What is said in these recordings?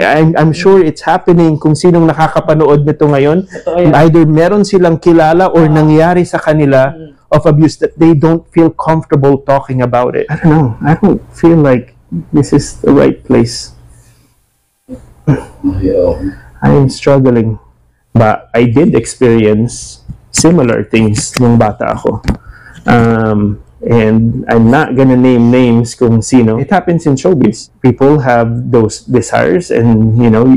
I'm, I'm sure it's happening kung sinong nakakapanood nito ngayon. Either meron silang kilala or nangyari sa kanila of abuse that they don't feel comfortable talking about it. I don't know. I don't feel like this is the right place. I am struggling. But I did experience similar things nung bata ako. Um, and I'm not gonna name names kung sino. It happens in showbiz. People have those desires and, you know,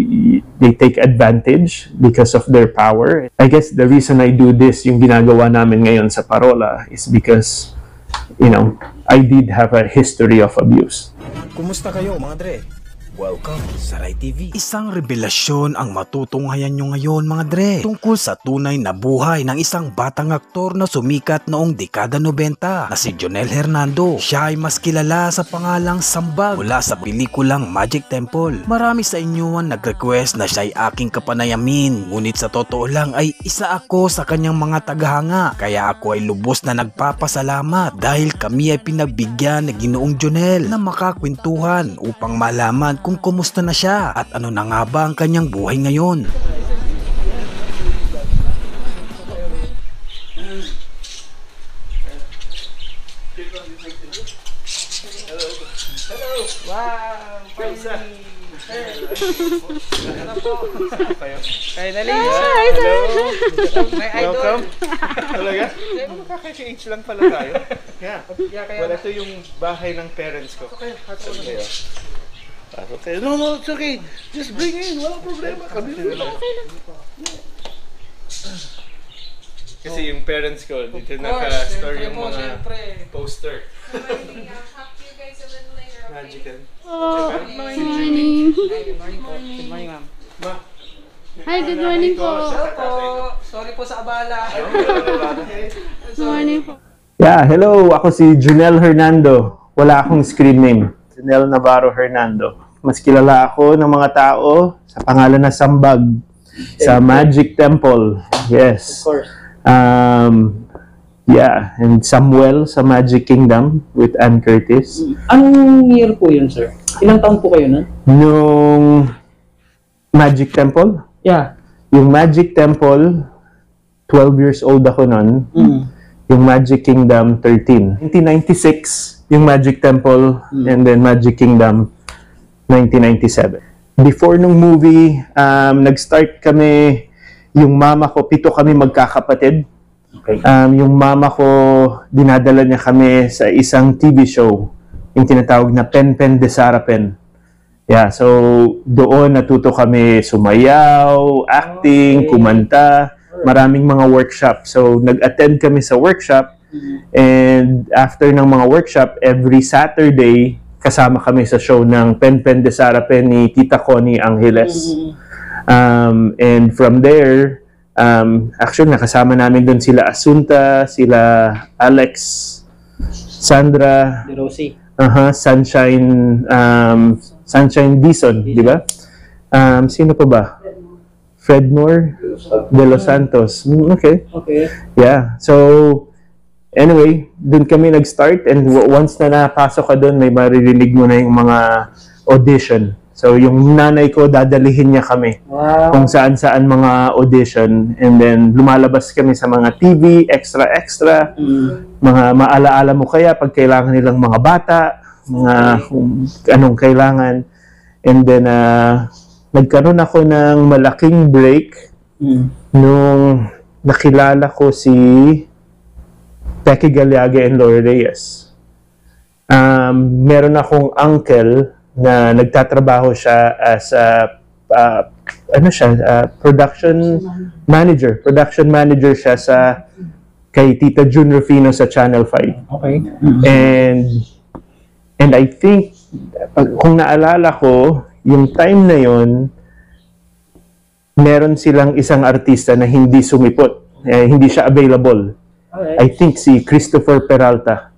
they take advantage because of their power. I guess the reason I do this, yung ginagawa namin ngayon sa Parola, is because, you know, I did have a history of abuse. Kumusta kayo mga dre? Welcome sa Rai TV. Isang revelasyon ang matutunghayan nyo ngayon mga dre tungkol sa tunay na buhay ng isang batang aktor na sumikat noong dekada 90 na si Jonel Hernando. Siya ay mas kilala sa pangalang Sambag mula sa pelikulang Magic Temple. Marami sa inyo ang nag-request na siya ay aking kapanayamin ngunit sa totoo lang ay isa ako sa kanyang mga tagahanga kaya ako ay lubos na nagpapasalamat dahil kami ay pinagbigyan ni Ginoong Jonel na makakwentuhan upang malaman kung kumusta na siya at ano na nga ba ang kanyang buhay ngayon. Finally, Hi, sir. my idol. Welcome. Talaga? Hindi mo makaka-age lang pala tayo. Yeah. Yeah, kaya Well, ito yung bahay ng parents ko. Okay, pasok kayo. Pasok kayo. No, no, it's okay. Just bring in. Walang problema. Kami lang. Kasi yung parents ko, dito naka-store yung mga poster. Talk to you guys a little later. okay? Magical. Good morning. Hi, good morning po. Good morning, ma'am. Ma, Hi, good morning po. Hello po. Sorry po sa abala. Good morning po. Yeah, hello. Ako si Junel Hernando. Wala akong screen name. Junel Navarro Hernando. Mas kilala ako ng mga tao sa pangalan na Sambag sa Magic Temple. Yes. Of course. Um, yeah, and Samuel sa Magic Kingdom with Ann Curtis. Anong year po yun, sir? Ilang taon po kayo nun? Nung Magic Temple, Yeah. yung Magic Temple, 12 years old ako nun. Mm. Yung Magic Kingdom, 13. 1996, yung Magic Temple, and then Magic Kingdom, 1997. Before nung movie, um, nag-start kami, yung mama ko, pito kami magkakapatid. Okay. Um, yung mama ko, dinadala niya kami sa isang TV show, yung tinatawag na Pen Pen de Sarapen. Yeah, so doon natuto kami sumayaw, acting, Okay. kumanta, maraming mga workshop. So nag-attend kami sa workshop and after ng mga workshop, every Saturday, kasama kami sa show ng Pen Pen de Sarapen ni Tita Connie Angeles. Um, and from there, um, actually nakasama namin doon sila Asunta, sila Alex, Sandra, Di Rosie. Aha, Sunshine um, Sunshine Dison, di ba? Um, sino pa ba? Fredmore De Los Santos. Mm, Okay. Okay. Yeah. So anyway, doon kami nag-start and once na napasok ka doon, may maririnig mo na yung mga audition. So yung nanay ko dadalihin niya kami Wow. kung saan-saan mga audition and then lumalabas kami sa mga TV, extra extra Mm. mga maalaala mo kaya pag kailangan nilang mga bata, mga kung anong kailangan. And then, ah, nagkaroon ako ng malaking break Mm. nung nakilala ko si Becky Galiaga and Laura Reyes. Um, meron akong uncle na nagtatrabaho siya as a ah, ano siya, ah, production manager. Production manager siya sa kay Tita June Rufino sa Channel 5. Okay. And and I think pag, kung naalala ko, yung time na yon meron silang isang artista na hindi sumipot, eh, hindi siya available. Okay. I think si Christopher Peralta.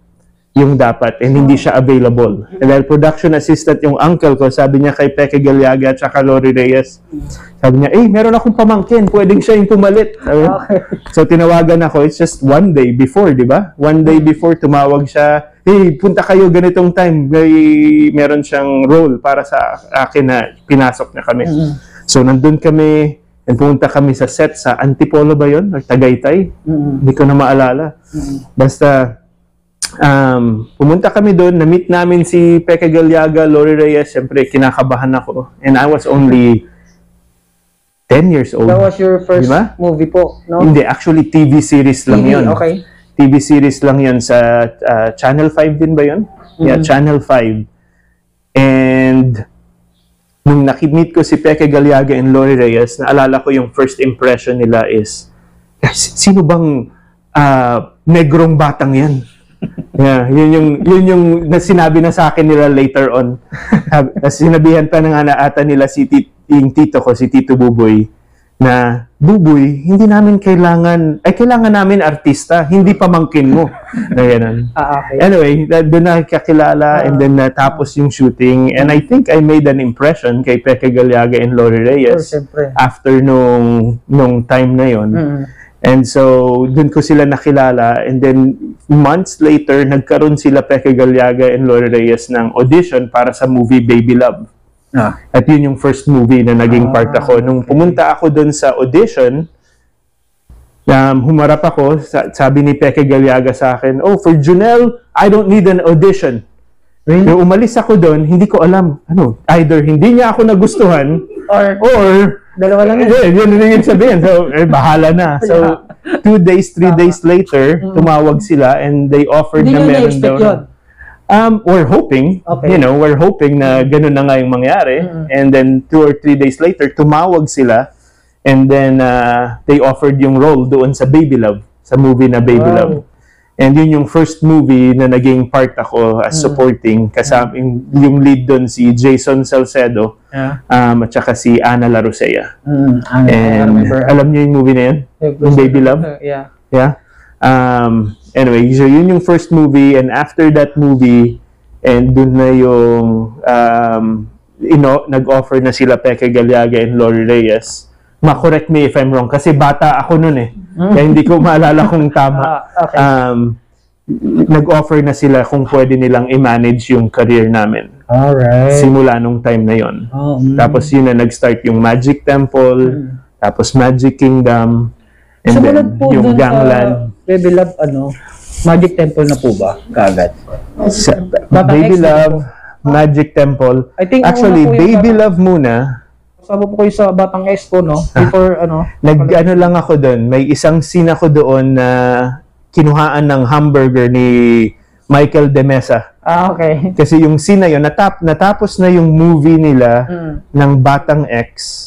yung dapat and hindi siya available. And dahil production assistant yung uncle ko, sabi niya kay Peke Galiaga at saka Lori Reyes, sabi niya, eh, meron akong pamangkin, pwedeng siya yung pumalit. Niya. So, tinawagan ako, it's just one day before, di ba? One day before, tumawag siya, hey, punta kayo ganitong time, may meron siyang role para sa akin na pinasok na kami. So, nandun kami, and pumunta kami sa set sa Antipolo ba yun? Or Tagaytay? Hindi ko na maalala. Basta, um, pumunta kami doon, na-meet namin si Peke Galiaga, Lori Reyes, syempre kinakabahan ako. And I was only 10 years old. That was your first Di ba? movie po, no? Hindi, actually TV series lang TV, yun. okay. TV series lang yun sa uh, Channel 5 din ba yun? Yeah, Channel 5. And nung nakimit ko si Peke Galiaga and Lori Reyes, naalala ko yung first impression nila is, "Guys, sino bang ah, negrong batang yan? yeah, yun yung yun yung na sinabi na sa akin nila later on. Sinabihan pa na ata nila si tit, yung tito ko, si Tito Buboy, na Buboy, hindi namin kailangan, ay kailangan namin artista, hindi pamangkin mo. na ganun. Ah, okay. Anyway, doon na kakilala and then natapos yung shooting and I think I made an impression kay Peke Galiaga and Lori Sure, Reyes siyempre. after nung nung time na yon. Mm. And so, doon ko sila nakilala and then months later, nagkaroon sila Peke Galiaga and Lori Reyes ng audition para sa movie Baby Love. Ah. At yun yung first movie na naging Ah, part ako. Nung pumunta ako doon sa audition, um, humarap ako, sa- sabi ni Peke Galiaga sa akin, oh, for Junel, I don't need an audition. Really? Nung umalis ako doon, hindi ko alam, ano, either hindi niya ako nagustuhan, Or, or, dalawa lang yun. hindi, yun yung sabihin. So, eh, bahala na. So, two days, three days later, tumawag sila and they offered Hindi na meron daw. yun. Um, we're hoping, Okay. you know, we're hoping na ganun na nga yung mangyari. And then two or three days later, tumawag sila and then uh, they offered yung role doon sa Baby Love, sa movie na Baby Wow. Love. And yun yung first movie na naging part ako as supporting. Kasama yung, yung lead doon si Jason Salcedo Yeah. um, at saka si Ana Larosea. Mm, I, I And remember. alam niyo yung movie na yun? Yung Baby Love? Yeah. Yeah. Um, anyway, so yun yung first movie and after that movie and dun na yung um, ino, nag-offer na sila Peke Galiaga and Lori Reyes. Ma-correct me if I'm wrong kasi bata ako nun eh. Kaya hindi ko maalala kung tama. Ah, okay. Um, nag-offer na sila kung pwede nilang i-manage yung career namin. Alright. Simula nung time na yon. Oh, mm. Tapos yun na nag-start yung Magic Temple, tapos Magic Kingdom, and Sumunod then po yung Gangland. sa Baby Love, ano, Magic Temple na po ba? Kagad. Sa, Baby X Love, Magic Temple. I think Actually, una po yung Baby Batang- Love muna. Kasama po kayo sa Batang Expo, no? Before, ano? Nag-ano lang ako doon. May isang scene ako doon na kinuhaan ng hamburger ni Michael De Mesa. Ah, okay. Kasi yung scene na yun, natap, natapos na yung movie nila Mm. ng Batang X.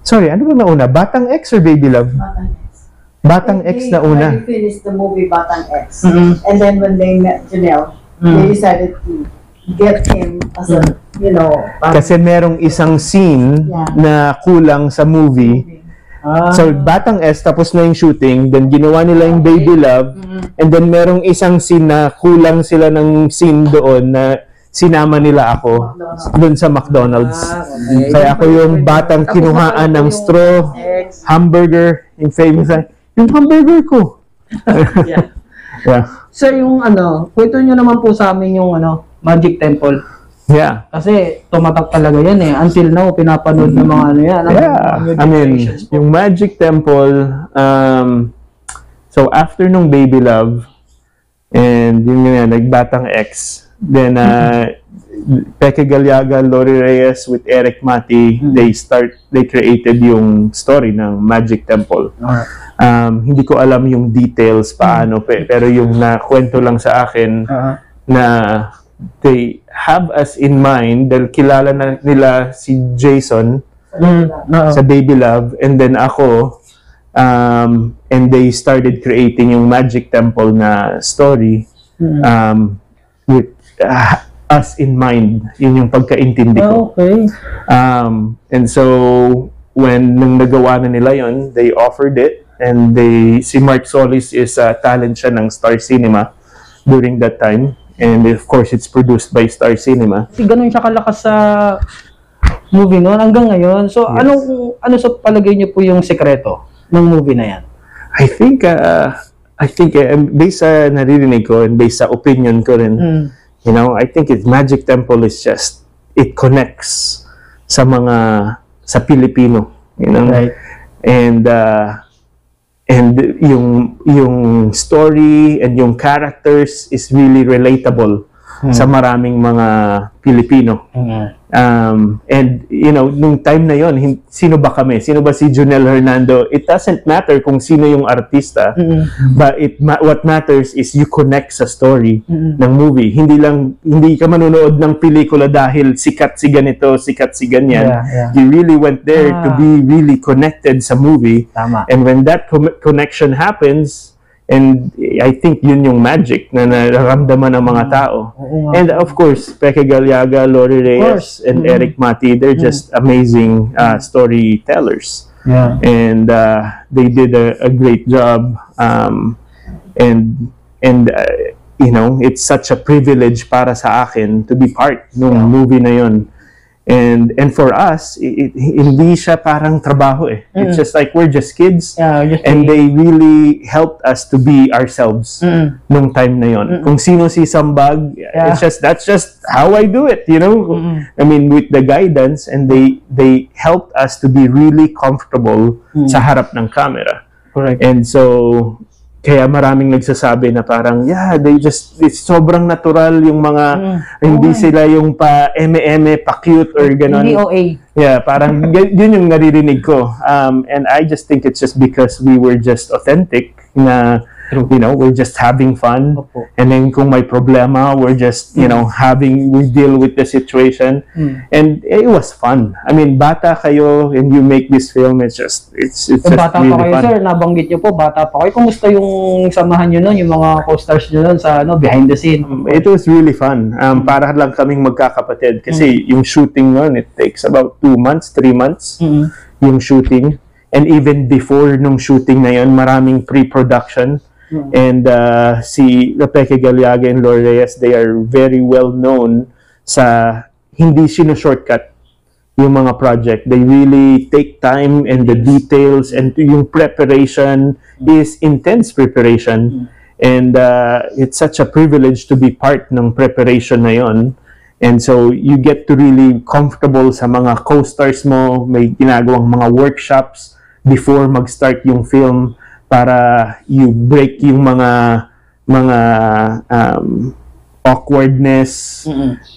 Sorry, ano ba nauna? Batang X or Baby Love? Batang X na una. They finished the movie Batang X. Mhm. And then when they met Janelle, Mm. they decided to get him as a, you know, parang- Kasi merong isang scene Yeah. na kulang sa movie. Ah, So, Batang S, tapos na yung shooting, then ginawa nila yung Baby Love, and then merong isang scene na kulang sila ng scene doon na sinama nila ako doon sa McDonald's. Ah, okay. Kaya ako yung batang kinuhaan ng straw, X. hamburger, yung famous, yung hamburger ko. Yeah. yeah. Sir, yung ano, kwento nyo naman po sa amin yung ano, Magic Temple. Yeah. Kasi tumatak talaga yan eh. Until now, pinapanood ng mga ano yan. ang Yeah, I mean, yung Magic Temple, um, so after nung Baby Love, and yun nga, nagbatang X, then, uh, Peke Galiaga, Lori Reyes with Eric Mati, they start, they created yung story ng Magic Temple. Alright. Um, hindi ko alam yung details paano, pe- pero yung nakwento lang sa akin, Ah, na they have us in mind dahil kilala na nila si Jason mm, no. sa Baby Love and then ako um, and they started creating yung Magic Temple na story Mm. um, with uh, us in mind yun yung pagkaintindi ko okay. um, and so when nung nagawa na nila yon they offered it and they si Mark Solis is uh, talent siya ng Star Cinema during that time and of course it's produced by Star Cinema. Kasi ganun siya kalakas sa movie noon hanggang ngayon. So, Yes. anong ano sa palagay niyo po yung sekreto ng movie na yan? I think uh, I think uh, based sa naririnig ko and based sa opinion ko rin, Mm. You know, I think it Magic Temple is just it connects sa mga sa Pilipino, you know. Right. And uh, and yung yung story and yung characters is really relatable sa maraming mga Pilipino. Um, and, you know, nung time na yon sino ba kami? Sino ba si Junel Hernando? It doesn't matter kung sino yung artista, but it ma- what matters is you connect sa story ng movie. Hindi lang, hindi ka manonood ng pelikula dahil sikat si ganito, sikat si ganyan. Yeah, yeah. You really went there to Ah. be really connected sa movie. Tama. And when that com- connection happens, and I think yun yung magic na nararamdaman ng mga tao. Oo nga. And of course, Peke Galiaga, Lori Reyes, and Mhm. Eric Mati, they're just amazing uh, storytellers. Yeah. And uh, they did a, a great job. Um, and and uh, you know, it's such a privilege para sa akin to be part ng Yeah. movie na yun. And and for us, i- i- hindi siya parang trabaho eh. It's just like we're just kids Yeah, just and they really helped us to be ourselves Mm. nung time na yon. Kung sino si Sambag, Yeah. it's just that's just how I do it, you know. I mean, with the guidance and they they helped us to be really comfortable sa harap ng camera. Correct. And so kaya maraming nagsasabi na parang yeah, they just it's sobrang natural yung mga hindi sila yung pa eme-eme, pa cute or ganon. Hindi OA. Yeah, parang yun yung naririnig ko. Um, and I just think it's just because we were just authentic na, you know, we're just having fun. Opo. And then kung may problema, we're just, you know, having, we deal with the situation. And it was fun. I mean, bata kayo and you make this film, it's just, it's, it's Kung just bata really pa kayo, fun. sir, nabanggit niyo po, bata pa kayo. Kumusta yung samahan niyo nun, yung mga co-stars niyo nun sa ano, behind the scene? It was really fun. Um, Para lang kaming magkakapatid. Kasi yung shooting nun, it takes about two months, three months. Mm. yung shooting. And even before nung shooting na yun, maraming pre-production. And uh, si Rebecca Galiaga and Lord Reyes, they are very well known sa hindi sino-shortcut yung mga project. They really take time and the details and yung preparation is intense preparation. And uh, it's such a privilege to be part ng preparation na yon. And so you get to really comfortable sa mga co-stars mo, may ginagawang mga workshops before mag-start yung film para you break yung mga mga um, awkwardness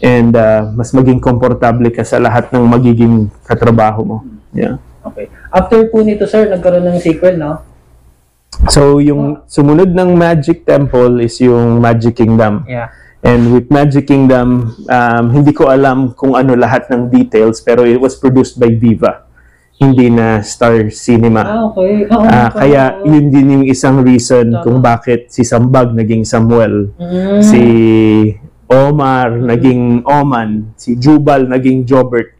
and uh, mas maging komportable ka sa lahat ng magiging katrabaho mo. Yeah. Okay. After po nito, sir, nagkaroon ng sequel, no? So yung sumunod ng Magic Temple is yung Magic Kingdom. Yeah. And with Magic Kingdom, um, hindi ko alam kung ano lahat ng details pero it was produced by Viva. Hindi na Star Cinema. Ah, okay. Oo, Ah, okay. kaya yun din yung isang reason kung bakit si Sambag naging Samuel. Mm. Si Omar naging Oman. Si Jubal naging Jobert.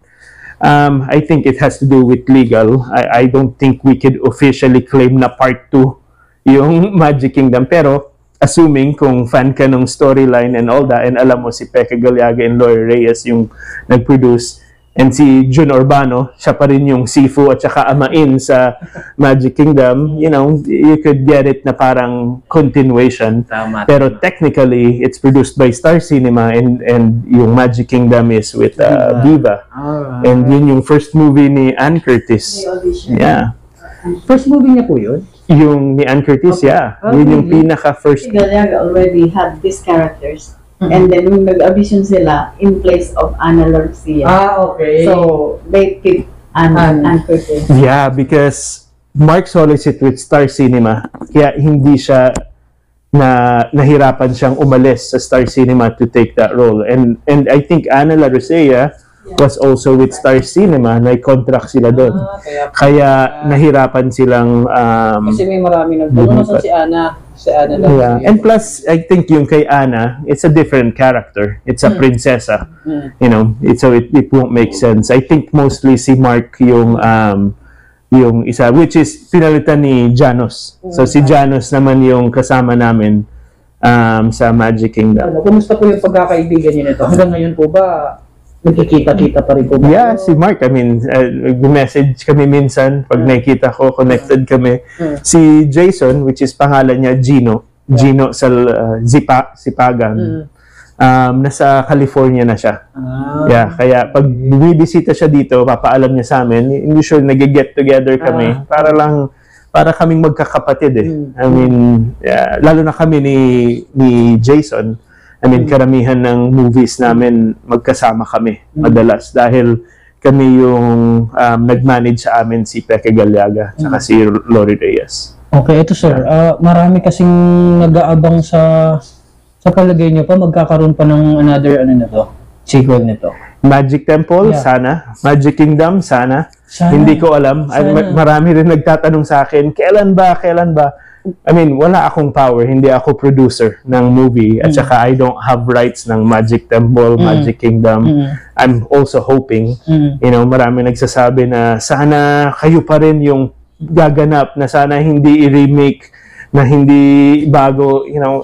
Um, I think it has to do with legal. I, I don't think we could officially claim na part 2 yung Magic Kingdom. Pero assuming kung fan ka ng storyline and all that and alam mo si Peke Galiaga and Loy Reyes yung nag-produce and si Jun Urbano, siya pa rin yung Sifu at saka Amain sa Magic Kingdom, you know, you could get it na parang continuation. Tama. Pero technically, it's produced by Star Cinema and and yung Magic Kingdom is with uh, Viva. Alright. And yun yung first movie ni Ann Curtis. Yeah. First movie niya po yun? Yung ni Ann Curtis, yeah. Ah, Yun yung really? pinaka first. Galiaga already had these characters. And then nung nag-audition sila in place of Ana Lorcia. Ah, okay. So, they picked Anne, Anne. Anne Curtis. Yeah, because Mark Solicit with Star Cinema, kaya hindi siya na nahirapan siyang umalis sa Star Cinema to take that role. And and I think Ana Larosea was also with Star Cinema, na contract sila doon. Ah, kaya Kaya nahirapan silang um, Kasi may marami Mhm. sa si Ana. Si Ana lang. Yeah. And plus, I think yung kay Anna, it's a different character. It's a prinsesa. Mm. You know, it, so it, it won't make sense. I think mostly si Mark yung um, yung isa, which is pinalitan ni Janos. So si Janos naman yung kasama namin um, sa Magic Kingdom. Ano, kumusta po yung pagkakaibigan niyo nito? Hanggang ngayon po ba, nagkikita-kita pa rin po ba? Yeah, si Mark, I mean, uh, message kami minsan pag nakikita ko, connected kami. Mm. Si Jason, which is pangalan niya Gino, Gino sa uh, Zipa, Sipagan, Mm. um, nasa California na siya. Ah. Yeah, kaya pag bumibisita siya dito, papaalam niya sa amin, usually nag-get together kami Ah. para lang para kaming magkakapatid eh. Mm. I mean, yeah, lalo na kami ni ni Jason. I mean, Mm. karamihan ng movies namin magkasama kami Mm. madalas dahil kami yung um, nag-manage sa amin si Peke Galiaga Mm. at si Lori Reyes. Okay, ito sir. Ah, marami kasing nag-aabang sa sa palagay niyo pa magkakaroon pa ng another ano na to, sequel nito. Magic Temple, Yeah. sana. Magic Kingdom, sana. Sana. Hindi ko alam. Sana. ma- marami rin nagtatanong sa akin, kailan ba, kailan ba? I mean, wala akong power. Hindi ako producer ng movie. At Mm. saka I don't have rights ng Magic Temple, Mm. Magic Kingdom. Mm. I'm also hoping, Mm. you know, marami nagsasabi na sana kayo pa rin yung gaganap, na sana hindi i-remake, na hindi bago, you know,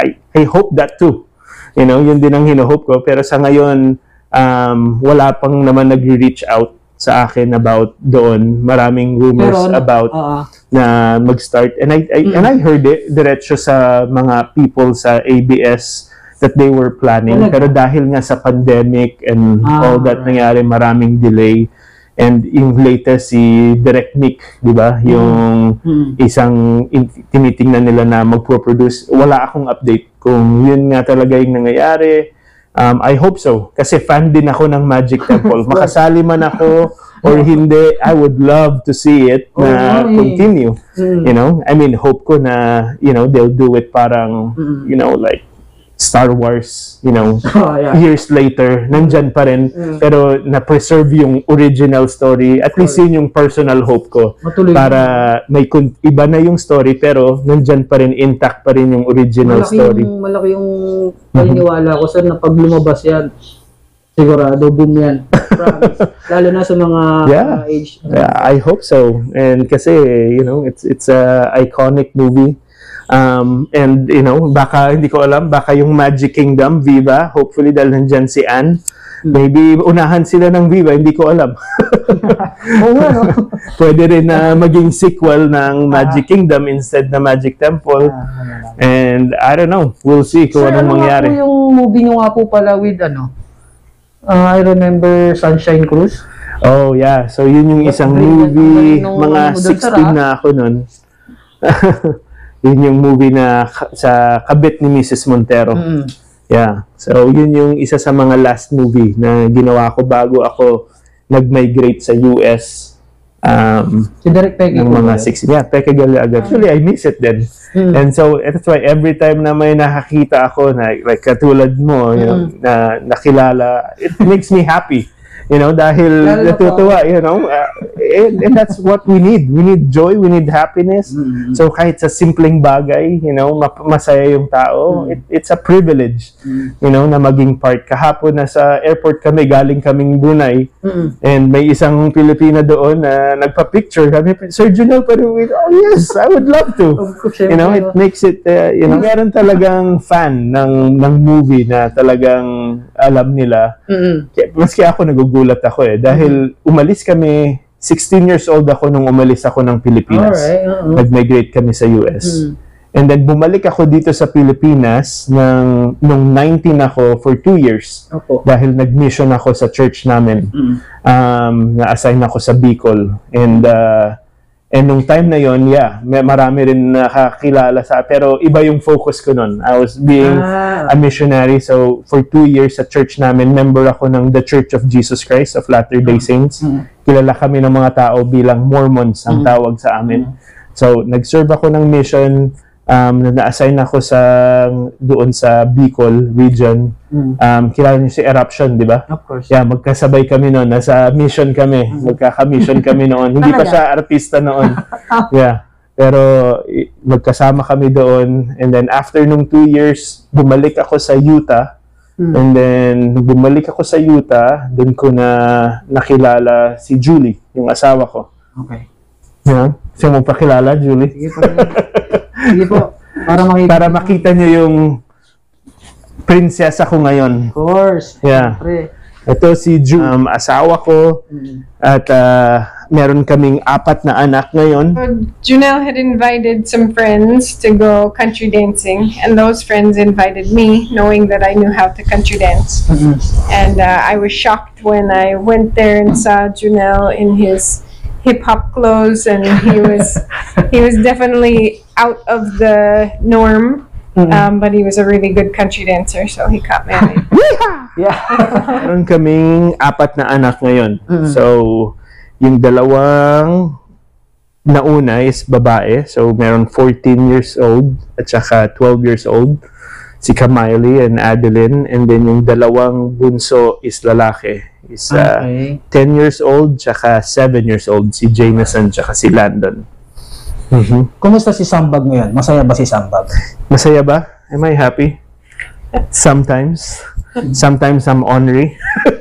I, I hope that too. You know, yun din ang hino-hope ko. Pero sa ngayon, um, wala pang naman nag-reach out sa akin about doon. Maraming rumors Pero, about ah, na mag-start. And I, I Mm. and I heard it diretso sa mga people sa ABS that they were planning. Talaga? Pero dahil nga sa pandemic and Ah, all that right. nangyari, maraming delay. And yung latest si Direct Nick, di ba? Yung mm. isang in- tinitingnan nila na magpo-produce. Wala akong update kung yun nga talaga yung nangyayari. Um, I hope so. Kasi fan din ako ng Magic Temple. Makasali man ako or hindi, I would love to see it na nga eh. continue. Mm. You know? I mean, hope ko na, you know, they'll do it parang, Mm. you know, like Star Wars, you know, Ah, yeah. years later, nandyan pa rin, Mm. pero na-preserve yung original story. At least yun yung personal hope ko Matuloy. para may kun- iba na yung story pero nandyan pa rin intact pa rin yung original malaki story. yung malaki yung paniniwala ko sir na pag lumabas yan sigurado boom yan promise lalo na sa mga Yeah. uh, age Yeah, I hope so. And kasi you know, it's it's a iconic movie. Um, and you know, baka hindi ko alam, baka yung Magic Kingdom Viva, hopefully dahil nandyan si Anne, maybe unahan sila ng Viva, hindi ko alam. Oo nga, no? Pwede rin na maging sequel ng Magic Kingdom instead na Magic Temple. And I don't know, we'll see kung Sir, anong ano mangyari. po yung movie nyo nga po pala with ano Ah, I remember Sunshine Cruise Oh, yeah. So, yun yung isang movie, mga ano mo dun, sir, 16 ah. na ako nun. yun yung movie na sa kabit ni Mrs. Montero. mm. Yeah. So, yun yung isa sa mga last movie na ginawa ko bago ako nag-migrate sa US. Um, si Derek Peggy ng mga? 16. Yeah, Peke Galiaga. Actually, I miss it then. Mm. And so, that's why every time na may nakakita ako na like katulad mo, you know, Mm. na nakilala, it makes me happy. You know, dahil Lalo natutuwa, you know, uh, and, and that's what we need. We need joy, we need happiness. Mm. So kahit sa simpleng bagay, you know, masaya yung tao, it, it's a privilege, Mm. you know, na maging part. Kahapon nasa airport kami, galing kaming Brunei, Mm. And may isang Pilipina doon na nagpa-picture. Sabi, Sir Junel, pero wait, oh yes, I would love to. You know, it makes it, uh, you know, meron talagang fan ng ng movie na talagang alam nila. Mm. Kaya- Maski ako nagugulat ako eh. Dahil umalis kami, 16 years old ako nung umalis ako ng Pilipinas. Alright, oo. Nag-migrate kami sa US. Mm. And then bumalik ako dito sa Pilipinas ng, nung 19 ako for 2 years. Opo. Dahil nag-mission ako sa church namin Mm. um, na-assign ako sa Bicol. And, uh, and nung time na yon yeah, may marami rin nakakilala sa, pero iba yung focus ko nun. I was being Ah. a missionary. So, for two years sa church namin, member ako ng The Church of Jesus Christ of Latter-day Saints. Mm. Kilala kami ng mga tao bilang Mormons ang tawag sa amin. So, nag-serve ako ng mission. Um, na na-assign ako sa doon sa Bicol region. Mm. Um, kilala niyo si Eruption, di ba? Of course. Yeah, magkasabay kami noon. Nasa mission kami. Magkaka-mission kami noon. Hindi pa siya artista noon. yeah. Pero magkasama kami doon. And then after nung two years, bumalik ako sa Utah. Mm. And then bumalik ako sa Utah, doon ko na nakilala si Julie, yung asawa ko. Okay. Yeah. Siya mo pakilala, Julie? Sige. Sige po. Para makita. para makita nyo yung prinsesa ko ngayon. Of course. Yeah. Siyempre. Ito si Ju, um, asawa ko, at ah, meron kaming apat na anak ngayon. So Junelle had invited some friends to go country dancing, and those friends invited me, knowing that I knew how to country dance. Mhm. And uh, I was shocked when I went there and saw Junelle in his hip hop clothes, and he was he was definitely out of the norm. Um, but he was a really good country dancer, so he caught my eye. Yeah. Meron kaming apat na anak ngayon. So, yung dalawang nauna is babae. So, meron 14 years old at saka 12 years old. Si Kamiley and Adeline. And then yung dalawang bunso is lalaki. Is uh, okay. 10 years old tsaka 7 years old. Si Jameson tsaka si Landon. Mhm. Kumusta si Sambag ngayon? Masaya ba si Sambag? Masaya ba? Am I happy? Sometimes. Sometimes I'm ornery.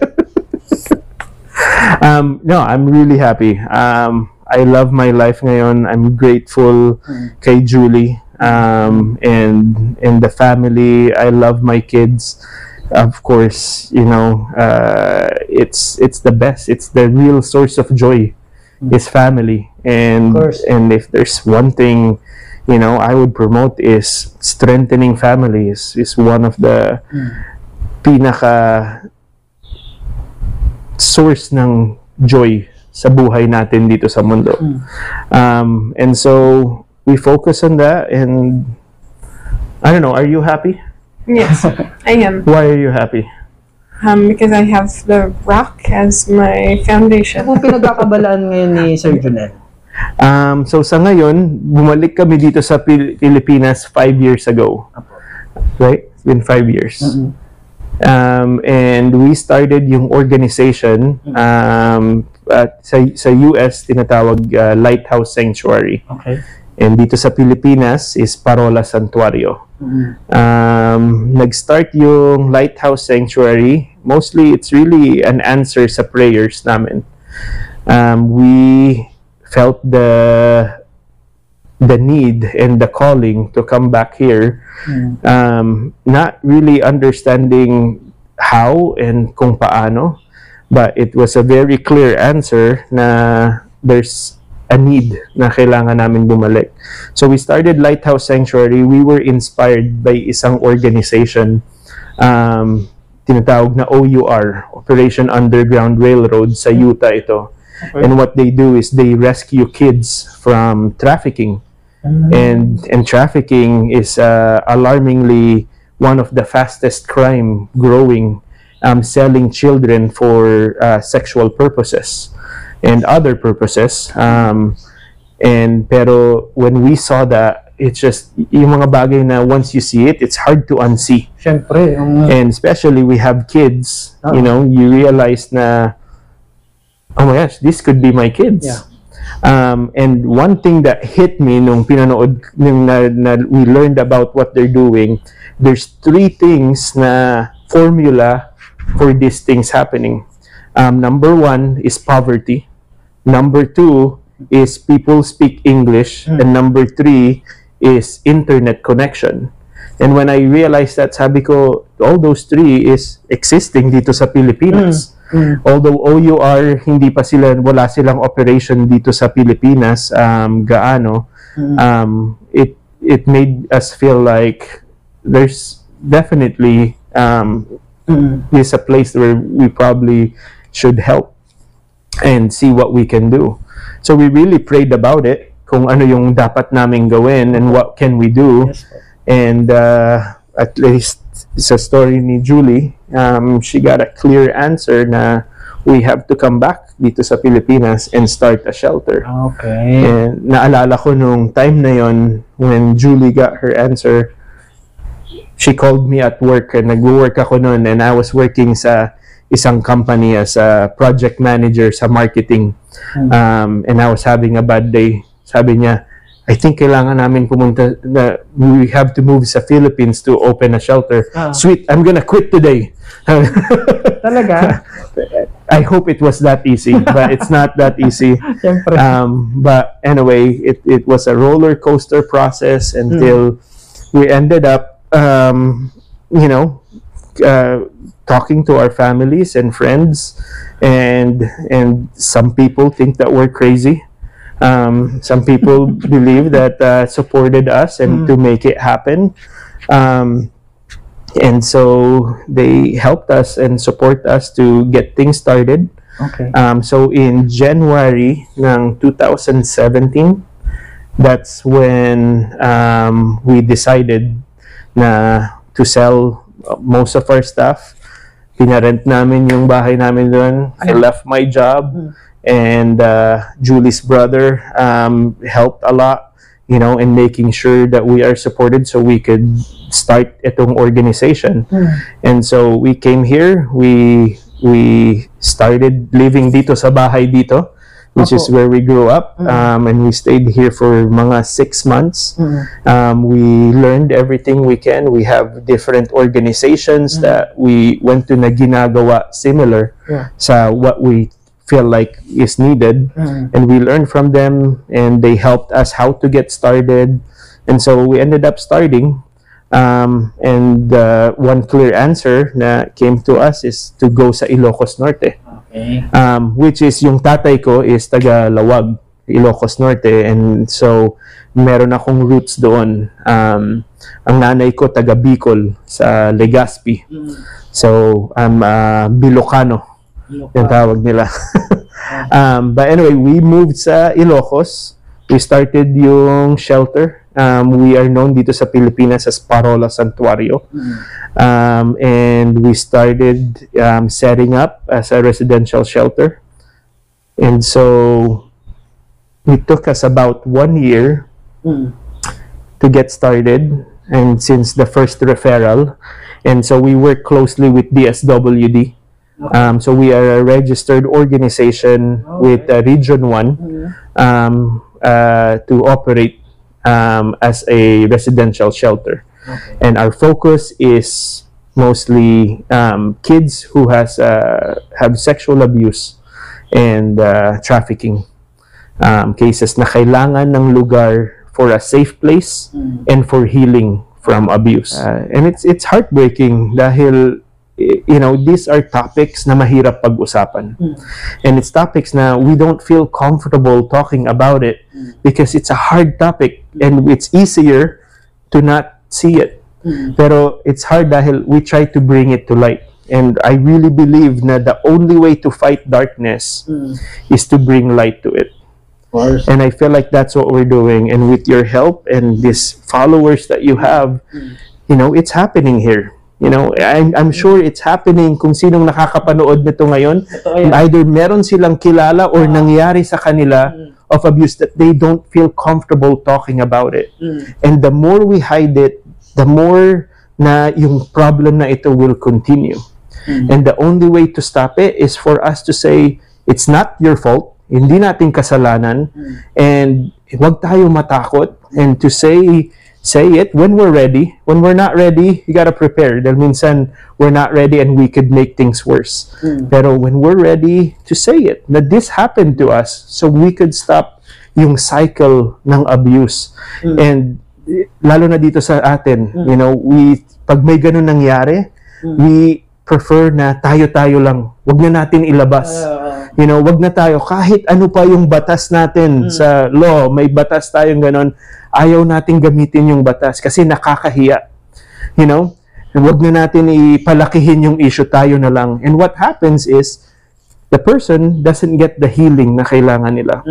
um, no, I'm really happy. Um, I love my life ngayon. I'm grateful kay Julie um, and and the family. I love my kids. Of course, you know, uh, it's it's the best. It's the real source of joy. Mm. Is family, and and if there's one thing you know I would promote is strengthening families is one of the mm. pinaka source ng joy sa buhay natin dito sa mundo. Mm. Um, and so we focus on that and I don't know, are you happy? yes, I am. Why are you happy? Um, because I have the rock as my foundation. Ano pinagkakabalaan ngayon ni Sir Junel? Um, so sa ngayon, bumalik kami dito sa Pil- Pilipinas five years ago. Right? It's been five years. Um, and we started yung organization um, at sa, sa US, tinatawag uh, Lighthouse Sanctuary. Okay. And dito sa Pilipinas is Parola Santuario. Um, nag-start yung Lighthouse Sanctuary. Mostly, it's really an answer sa prayers namin. Um, we felt the the need and the calling to come back here, um, not really understanding how and kung paano, but it was a very clear answer na there's a need na kailangan namin bumalik. So we started Lighthouse Sanctuary. We were inspired by isang organization um, tinatawag na OUR, Operation Underground Railroad sa Utah ito. And what they do is they rescue kids from trafficking. And and trafficking is uh, alarmingly one of the fastest crime growing um, selling children for uh, sexual purposes and other purposes. Um, and pero when we saw that, it's just yung mga bagay na once you see it, it's hard to unsee. Siyempre, yung And especially we have kids, you know, you realize na, oh my gosh, this could be my kids. Yeah. Um, and one thing that hit me nung pinanood, nung na, na we learned about what they're doing, there's three things na formula for these things happening. Um, number one is poverty. Number two is people speak English. And number three is internet connection. And when I realized that, sabi ko, all those three is existing dito sa Pilipinas. Although OUR, hindi pa sila, wala silang operation dito sa Pilipinas, um, gaano, um, it, it made us feel like there's definitely um, is a place where we probably should help and see what we can do. So we really prayed about it, kung ano yung dapat namin gawin and what can we do. Yes. And uh, at least sa story ni Julie, um, she got a clear answer na we have to come back dito sa Pilipinas and start a shelter. Okay. And naalala ko nung time na yon when Julie got her answer, she called me at work and nag-work ako noon and I was working sa isang company as a project manager sa marketing. Um, and I was having a bad day. Sabi niya, I think kailangan namin pumunta na we have to move sa Philippines to open a shelter. Ah. Sweet, I'm gonna quit today. Talaga? I hope it was that easy, but it's not that easy. Um, but anyway, it, it was a roller coaster process until we ended up, um, you know, uh, talking to our families and friends, and and some people think that we're crazy. Um, some people believe that uh, supported us and to make it happen. Um, and so they helped us and support us to get things started. Okay. Um, so in January ng 2017, that's when um, we decided na to sell most of our stuff. Pinarent namin yung bahay namin doon. I left my job and uh, Julie's brother um, helped a lot, you know, in making sure that we are supported so we could start itong organization. And so we came here, we we started living dito sa bahay dito, which is where we grew up. Um, and we stayed here for mga six months. Um, we learned everything we can. We have different organizations that we went to na ginagawa similar Yeah. sa what we feel like is needed. And we learned from them and they helped us how to get started. And so we ended up starting. Um, and uh, one clear answer that came to us is to go sa Ilocos Norte Okay. um, which is yung tatay ko is taga Lawag, Ilocos Norte and so meron akong roots doon. Um, ang nanay ko taga Bicol sa Legazpi. So I'm uh, Bilocano yung tawag nila. um, but anyway, we moved sa Ilocos. We started yung shelter. Um, we are known dito sa Pilipinas as Parola Santuario. Um, and we started um, setting up as a residential shelter. And so it took us about one year to get started. And since the first referral, and so we work closely with DSWD. Um, so we are a registered organization with uh, Region 1 um, uh, to operate um, as a residential shelter. And our focus is mostly um, kids who has uh, have sexual abuse and uh, trafficking um, cases na kailangan ng lugar for a safe place and for healing from abuse. Uh, and it's it's heartbreaking dahil you know these are topics na mahirap pag-usapan. And it's topics na we don't feel comfortable talking about it because it's a hard topic and it's easier to not see it. Pero it's hard dahil we try to bring it to light. And I really believe na the only way to fight darkness is to bring light to it. And I feel like that's what we're doing. And with your help and these followers that you have, you know, it's happening here. You know, I'm, I'm sure it's happening kung sinong nakakapanood nito ngayon. Either meron silang kilala or nangyari sa kanila of abuse that they don't feel comfortable talking about it. And the more we hide it, the more na yung problem na ito will continue. And the only way to stop it is for us to say, it's not your fault, hindi natin kasalanan, and huwag tayo matakot, and to say, say it when we're ready. When we're not ready, you gotta prepare. Dahil minsan, we're not ready and we could make things worse. Pero when we're ready to say it, that this happened to us, so we could stop yung cycle ng abuse. And eh, lalo na dito sa atin, you know, we pag may ganun nangyari, we prefer na tayo-tayo lang. Wag na natin ilabas. you know, wag na tayo kahit ano pa yung batas natin sa law, may batas tayong ganon, ayaw nating gamitin yung batas kasi nakakahiya. You know? Wag na natin ipalakihin yung issue tayo na lang. And what happens is the person doesn't get the healing na kailangan nila.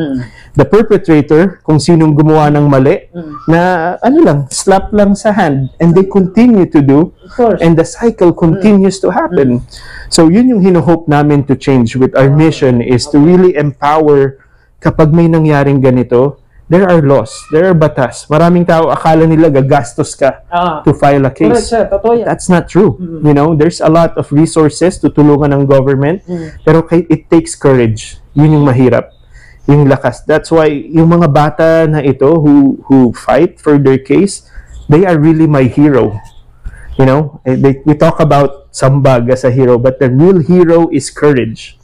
The perpetrator, kung sinong gumawa ng mali, na ano lang, slap lang sa hand, and they continue to do, and the cycle continues to happen. So yun yung hinohope namin to change with our mission is to really empower kapag may nangyaring ganito, there are laws, there are batas. Maraming tao akala nila gagastos ka Ah. to file a Correct, case. sir. Totoo yan. That's not true. You know, there's a lot of resources to tulungan ng government, pero kay, it takes courage. Yun yung mahirap. Yung lakas. That's why yung mga bata na ito who who fight for their case, they are really my hero. You know, Eh, they, we talk about Sambag as a hero, but the real hero is courage.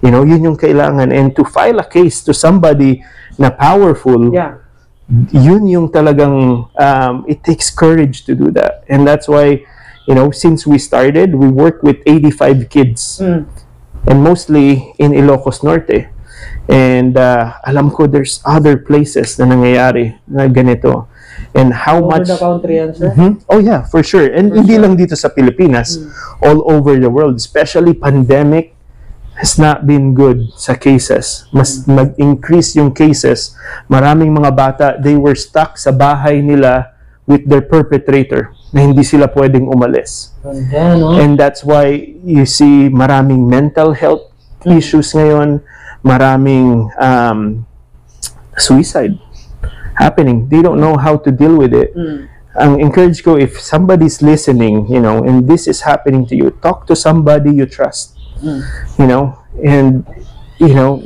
You know, yun yung kailangan. And to file a case to somebody na powerful, Yeah. yun yung talagang um, it takes courage to do that and that's why you know since we started we work with 85 kids Mm. and mostly in Ilocos Norte and uh, alam ko there's other places na nangyayari na ganito and how Over much the country yan, sir. Mhm. Oh yeah, for sure. And hindi lang dito sa Pilipinas, all over the world, especially pandemic has not been good sa cases. Mas nag-increase yung cases. Maraming mga bata, they were stuck sa bahay nila with their perpetrator na hindi sila pwedeng umalis. Ganda, no? And that's why you see maraming mental health issues ngayon, maraming um, suicide happening. They don't know how to deal with it. Mm. Ang encourage ko, if somebody's listening, you know, and this is happening to you, talk to somebody you trust, Mm. you know, and, you know,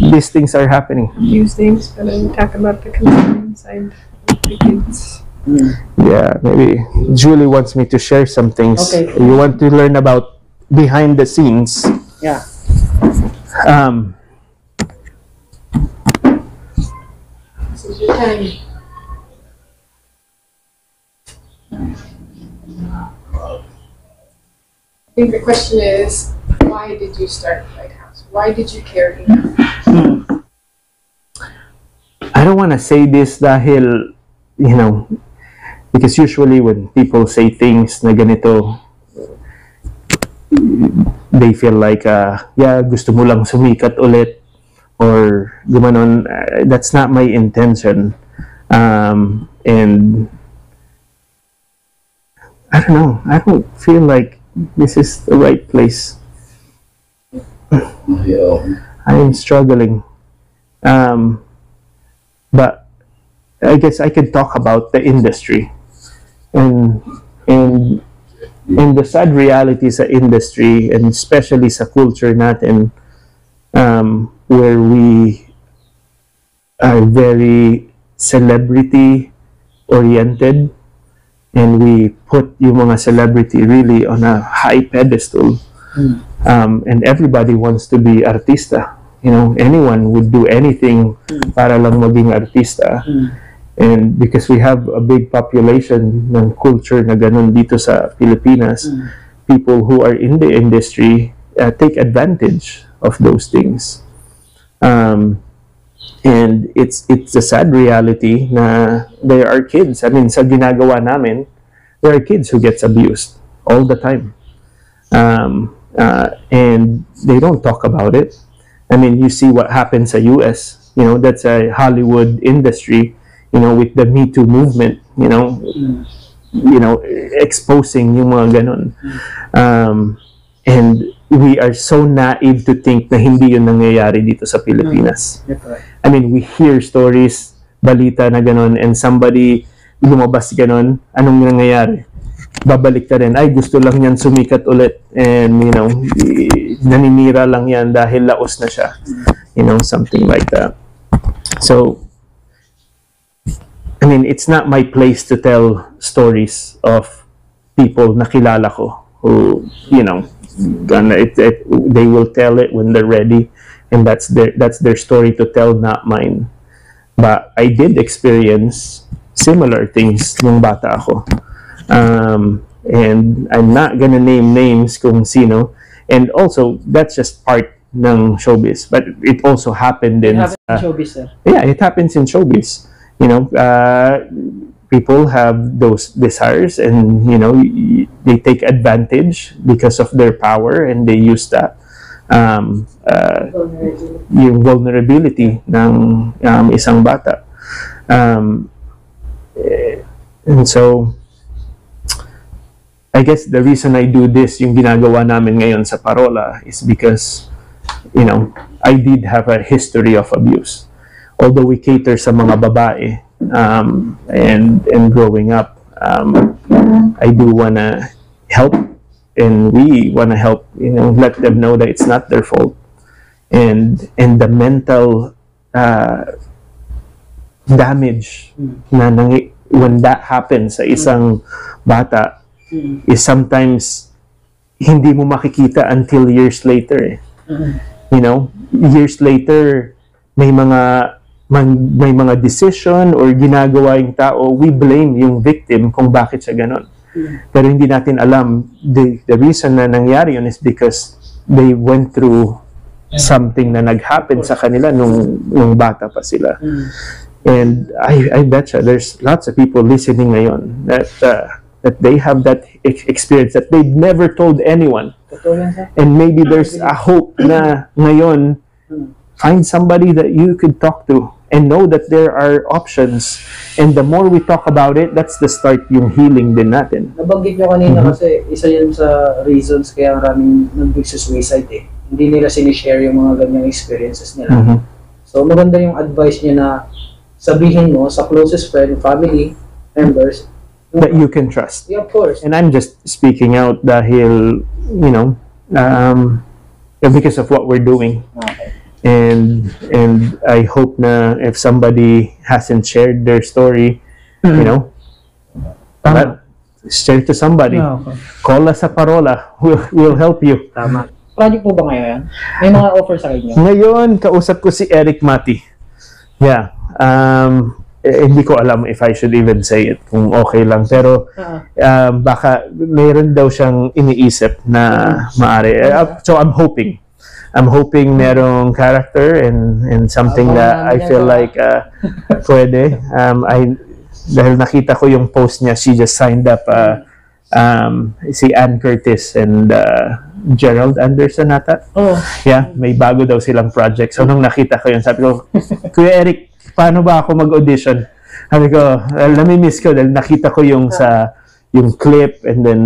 these things are happening. Use names, but then talk about the concern inside the kids. Yeah, maybe Julie wants me to share some things. Okay. You want to learn about behind the scenes. Yeah. Um, This is your time. I think the question is, why did you start the Lighthouse? Why did you care enough? I don't want to say this dahil, you know, because usually when people say things na ganito, they feel like, uh, yeah, gusto mo lang sumikat ulit or gumanon. Uh, that's not my intention. Um, and I don't know. I don't feel like this is the right place. I am struggling. Um, but I guess I can talk about the industry and and and the sad reality sa industry and especially sa culture natin um, where we are very celebrity oriented and we put yung mga celebrity really on a high pedestal. Um, and everybody wants to be artista. You know anyone would do anything para lang maging artista. And because we have a big population ng culture na ganun dito sa Pilipinas people who are in the industry uh, take advantage of those things. Um, and it's it's a sad reality na there are kids I mean sa ginagawa namin there are kids who gets abused all the time um, uh, and they don't talk about it. I mean, you see what happens at US. You know, that's a Hollywood industry. You know, with the Me Too movement. You know, you know, exposing yung mga ganon. Um, and we are so naive to think na hindi yun nangyayari dito sa Pilipinas. I mean, we hear stories, balita na ganon, and somebody lumabas ganon, anong nangyayari? Babalik ka rin, ay gusto lang yan sumikat ulit and you know, naninira lang yan dahil laos na siya. You know, something like that. So, I mean, it's not my place to tell stories of people na kilala ko who, you know, gonna, it, it, they will tell it when they're ready. And that's their that's their story to tell not mine. But I did experience similar things nung bata ako. Um, and I'm not gonna name names kung sino. And also that's just part ng showbiz. But it also happened in Happens in sa- showbiz, sir. yeah, it happens in showbiz. You know, uh, people have those desires, and you know, they take advantage because of their power, and they use that um, uh, yung vulnerability ng um, isang bata. Um, eh, and so, I guess the reason I do this, yung ginagawa namin ngayon sa Parola, is because, you know, I did have a history of abuse. Although we cater sa mga babae, um, and, and growing up, um, I do wanna help, and we wanna help, you know, let them know that it's not their fault. And, and the mental, uh, damage na nangi- when that happens sa isang bata, is sometimes hindi mo makikita until years later. eh. You know, years later, may mga man, may mga decision or ginagawa yung tao, we blame yung victim kung bakit siya ganon. Pero hindi natin alam, the, the reason na nangyari yun is because they went through something na nag-happen sa kanila nung, nung bata pa sila. And I, I bet you, there's lots of people listening ngayon that, uh, that they have that ex- experience that they've never told anyone. And maybe there's a hope na ngayon, find somebody that you could talk to and know that there are options. And the more we talk about it, that's the start yung healing din natin. Nabanggit nyo kanina kasi isa yun sa reasons kaya maraming nag-suicide eh. Hindi nila sinishare yung mga ganyang experiences nila. Mhm. So maganda yung advice niya na sabihin mo sa closest friend, family, members. That you can trust. Yeah, of course. And I'm just speaking out dahil, you know, um, because of what we're doing. Okay. And and I hope na if somebody hasn't shared their story, you know, that, share to somebody. Ah, okay. Call us sa Parola. We'll, we'll help you. Tama. Project po ba ngayon yan? May mga offer sa inyo? Ngayon, kausap ko si Eric Mati. Yeah. Um, eh, hindi ko alam if I should even say it, kung okay lang. Pero Ah. um, baka mayroon daw siyang iniisip na maari. Eh, uh, so I'm hoping. I'm hoping merong character and and something Abangan that I feel ah. like uh, pwede. Um, I dahil nakita ko yung post niya, she just signed up uh, um, si Ann Curtis and uh, Gerald Anderson ata. Oo. Yeah, may bago daw silang project. So, nung nakita ko yun, sabi ko, Kuya Eric, paano ba ako mag-audition? Sabi ko, well, nami-miss ko dahil nakita ko yung sa, yung clip and then,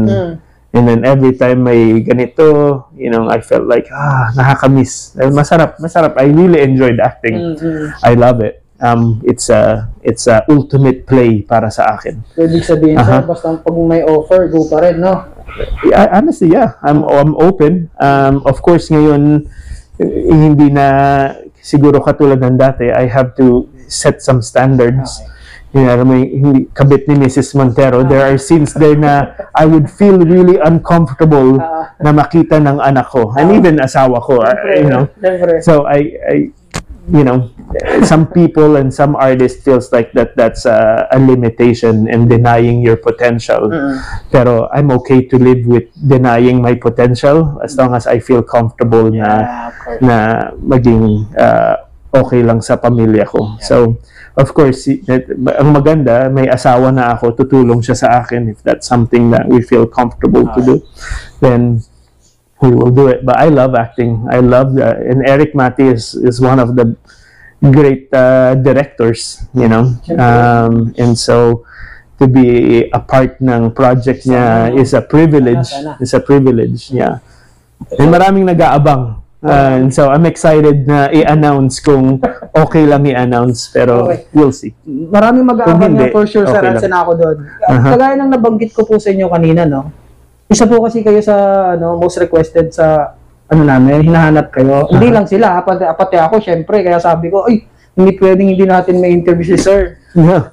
and then every time may ganito, you know, I felt like, ah, nakaka-miss. Dahil masarap, masarap. I really enjoyed acting. I love it. Um, it's a, it's a ultimate play para sa akin. Ibig sabihin, Aha. sir, basta pag may offer, go pa rin, no? Yeah, honestly, yeah. I'm I'm open. Um, of course, ngayon eh, hindi na siguro katulad ng dati. I have to set some standards. You know, may hindi kabit ni Mrs. Montero. There are scenes there na I would feel really uncomfortable na makita ng anak ko and even asawa ko. I- you know. So I, I you know, some people and some artists feels like that that's a, a limitation and denying your potential. Pero I'm okay to live with denying my potential as long as I feel comfortable na Ah, of course. na maging uh, okay lang sa pamilya ko. So, of course, ang maganda, may asawa na ako, tutulong siya sa akin if that's something that we feel comfortable to do. Then, we will do it. But I love acting. I love, uh, and Eric Mati is, is one of the great uh, directors, you know. Um, and so, to be a part ng project niya is a privilege. Is a privilege, yeah. And maraming nag-aabang. And so, I'm excited na i-announce kung okay lang i-announce. Pero, Okay. we'll see. Maraming mag-aabang na for sure sa okay okay lang. ako doon. Aha. Kagaya ng nabanggit ko po sa inyo kanina, no? Isa po kasi kayo sa ano, most requested sa ano namin, hinahanap kayo. Hindi lang sila, pati, pati ako, syempre. Kaya sabi ko, ay, hindi pwedeng hindi natin may interview si sir. Yeah.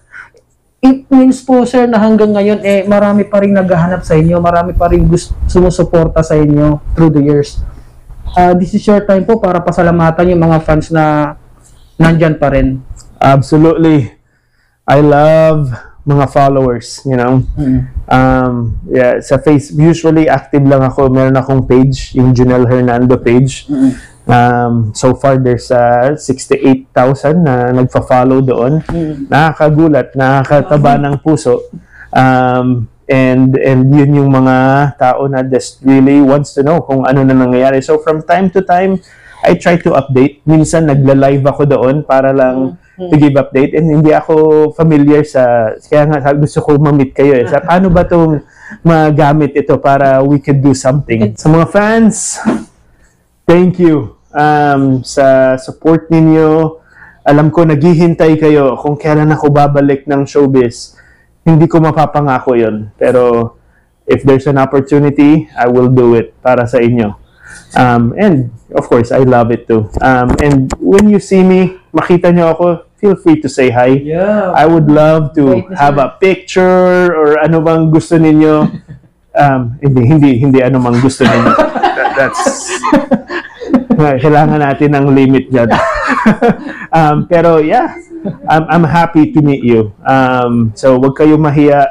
It means po, sir, na hanggang ngayon, eh, marami pa rin naghahanap sa inyo, marami pa rin gusto, sumusuporta sa inyo through the years. Uh, this is your time po para pasalamatan yung mga fans na nandyan pa rin. Absolutely. I love mga followers, you know. Um, yeah, sa face, usually active lang ako. Meron akong page, yung Junel Hernando page. Um, so far, there's uh, 68,000 na nagfa-follow doon. Nakakagulat, nakakataba ng puso. Um, and and yun yung mga tao na just really wants to know kung ano na nangyayari. So from time to time, I try to update. Minsan nagla-live ako doon para lang to give update and hindi ako familiar sa kaya nga gusto ko ma-meet kayo eh. Sa paano ba tong magamit ito para we could do something. Sa mga fans, thank you um, sa support ninyo. Alam ko naghihintay kayo kung kailan ako babalik ng showbiz. Hindi ko mapapangako yon Pero if there's an opportunity, I will do it para sa inyo. Um, and of course, I love it too. Um, and when you see me, makita nyo ako, feel free to say hi. Yeah. I would love to Wait, have a picture or ano bang gusto ninyo. Um, hindi, hindi, hindi ano mang gusto ninyo. That- that's, Kailangan natin ng limit dyan. um, pero yeah, I'm, I'm happy to meet you. Um, so wag kayo mahiya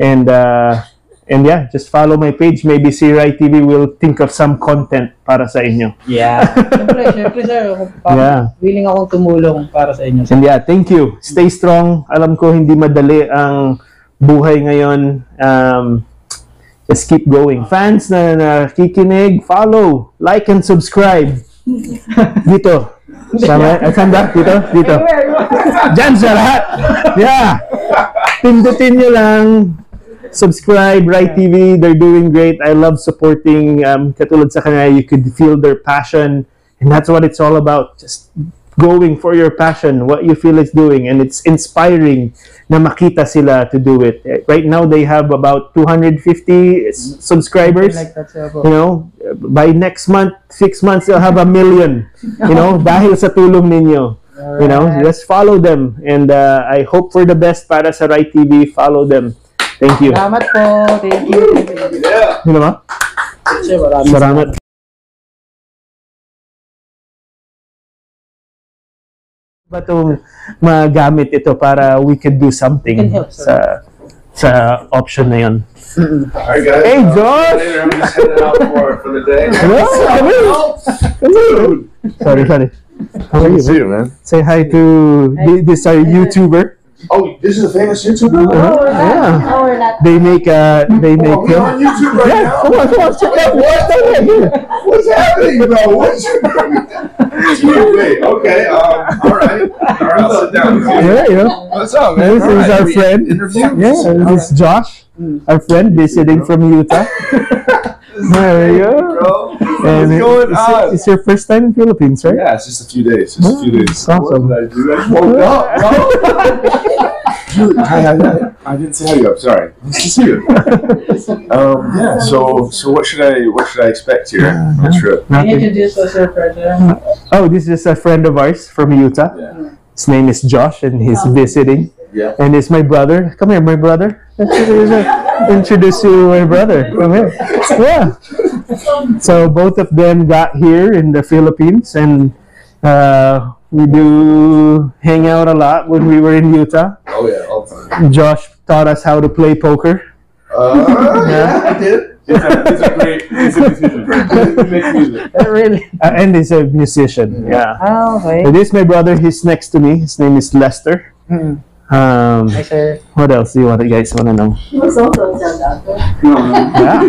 and uh, and yeah, just follow my page. Maybe si Rai TV will think of some content para sa inyo. Yeah. Siyempre, siyempre sir, ako, Yeah. willing akong tumulong para sa inyo. And yeah, thank you. Stay strong. Alam ko hindi madali ang buhay ngayon. Um, just keep going. Fans na nakikinig, follow, like, and subscribe. Dito. Sama, eh, saan ba? Dito? Dito. Diyan sa lahat. Yeah. Pindutin nyo lang. Subscribe, Right TV. They're doing great. I love supporting. Um, katulad sa kanila, you could feel their passion. And that's what it's all about. Just going for your passion, what you feel is doing. And it's inspiring na makita sila to do it. Right now, they have about 250 s- subscribers Like that, you know, by next month, six months, they'll have a million, you know, dahil sa tulong ninyo. You know, just follow them. And uh, I hope for the best para sa Right TV. Follow them. Thank you. Salamat po. Thank you. Thank you. Yun Salamat. Ba itong magamit ito para we could do something help, sa sa option na yun. Alright, guys. Hey, Uh, Josh! Later, I'm just heading out for, for the day. Hello, you? Sorry, sorry. How are you? See you, man. Say hi to thi- this our YouTuber. Oh, this is a famous YouTuber? Uh, yeah. No. They make uh they make Oh, we're uh, on YouTube right yeah, now? come on, come on, check out what's over here. What's happening, bro? What's Wait, okay. Um, all right. All right, I'll sit down. Yeah, yeah. What's up, man? This All is right, our we friend. Interview? Yeah, this is Josh, our friend visiting from Utah. There you go. Bro. And What's going it's, on? it's your first time in Philippines, right? Yeah, it's just a few days. Just a few days. Awesome. What did I do? I just woke up. Dude, hi, hi, hi. I didn't say you up. Sorry. Nice to see you. Um, yeah. So, so what should I what should I expect here on the trip? Can you introduce us, sir, further? Oh, this is a friend of ours from Utah. Yeah. His name is Josh, and he's visiting. Yeah. And it's my brother. Come here, my brother. Introduce you to my brother. Come here. Yeah. So both of them got here in the Philippines, and uh, we do hang out a lot when we were in Utah. Oh yeah, all the time. Josh taught us how to play poker. Uh, yeah, I did. It's a, it's a great, it's a decision. He makes music. really? Uh, and he's a musician. Yeah. Ah, okay. So this is my brother. He's next to me. His name is Lester. Mm. Um, Hi, sir. what else do you want, guys want to know? He was also a. Yeah.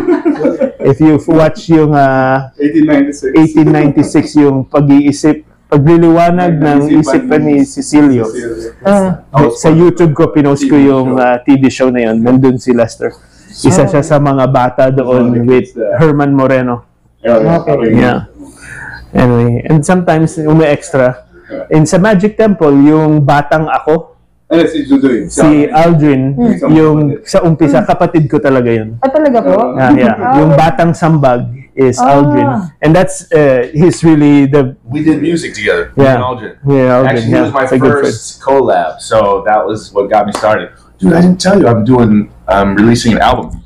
If you watch yung uh, 1896. 1896 yung pag-iisip, pagliliwanag ng isipan ni Cecilio. Ah, Sa YouTube ko, pinost ko yung uh, TV show na yun. Nandun si Lester. Isa siya sa mga bata doon with Herman Moreno. Okay. Yeah. Anyway, and sometimes umi-extra. And sa Magic Temple, yung batang ako, Ano si Judoy? si Aldrin, yung sa umpisa, kapatid ko talaga yun. ah, talaga po? Ah, yeah. Yung batang sambag is Ah. Aldrin. And that's, uh, he's really the, We did music together. Yeah. Me and Aldrin. yeah, Aldrin. Actually, yeah, he was my it's a good friend. first collab, so that was what got me started. Dude, I didn't tell you I'm doing, I'm releasing an album.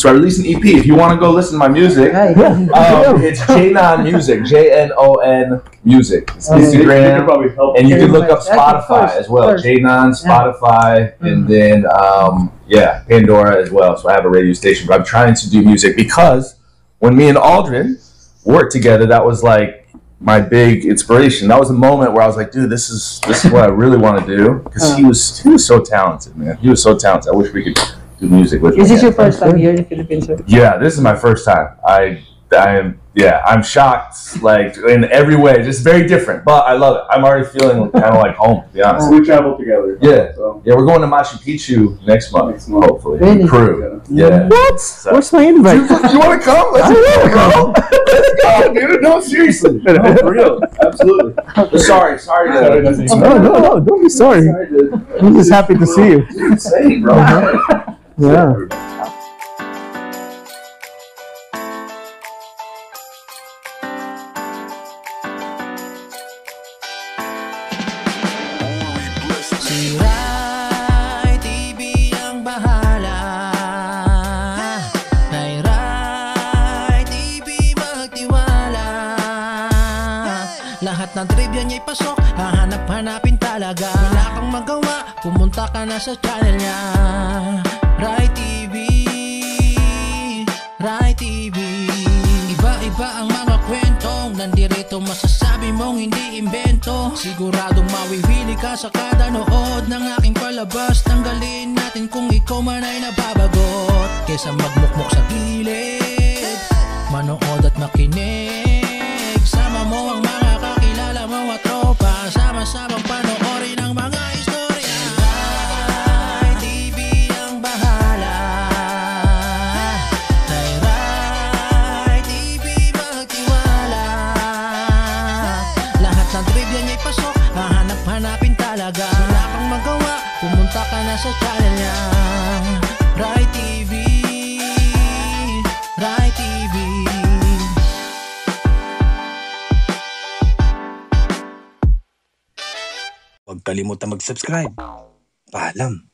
So I released an EP. If you want to go listen to my music, Hi. Yeah. um, it's Jnon Music, J N O N Music. It's Oh. Instagram, and you can look up Spotify as well. Jnon, Spotify, and then um, yeah, Pandora as well. So I have a radio station, but I'm trying to do music because when me and Aldrin worked together, that was like my big inspiration. That was a moment where I was like, dude, this is this is what I really want to do because he was he was so talented, man. He was so talented. I wish we could music with Is this your first time here in the Philippines, sir? Yeah, this is my first time. I I am yeah, I'm shocked like in every way, just very different. But I love it. I'm already feeling kind of like home, to be honest. We travel together. Yeah. So, Yeah, we're going to Machu Picchu next month, Next month. hopefully. Really? Peru. Yeah. What? Where's my invite? You want to come? Let's go. Let's go, dude. No, seriously. No, for real. Absolutely. Sorry, sorry. To, No, no, no, don't be sorry. sorry to, I'm just happy to see you. Insane, bro. Uh-huh. Yeah. Lahat ng trivia niya'y pasok Hahanap-hanapin talaga Wala kang magawa Pumunta ka na sa channel niya Rai TV Rai TV Iba-iba ang mga kwentong Nandirito masasabi mong hindi imbento Siguradong mawiwili ka sa kada nood Ng aking palabas. Tanggalin natin kung ikaw man ay nababagot. Kesa magmukmok sa gilid Manood at makinig. Sama mo ang mga kakilala mo at tropa. Sama-samang panoorin kalimutan mag-subscribe. Paalam.